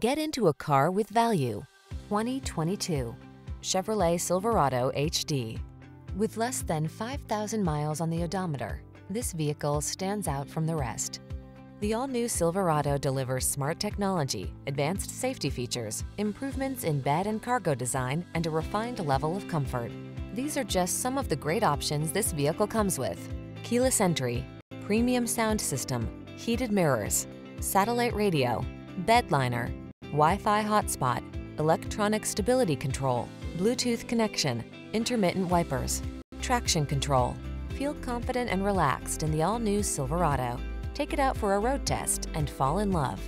Get into a car with value. 2022 Chevrolet Silverado HD. With less than 5,000 miles on the odometer, this vehicle stands out from the rest. The all-new Silverado delivers smart technology, advanced safety features, improvements in bed and cargo design, and a refined level of comfort. These are just some of the great options this vehicle comes with. Keyless entry, premium sound system, heated mirrors, satellite radio, bed liner, Wi-Fi hotspot, electronic stability control, Bluetooth connection, intermittent wipers, traction control. Feel confident and relaxed in the all-new Silverado. Take it out for a road test and fall in love.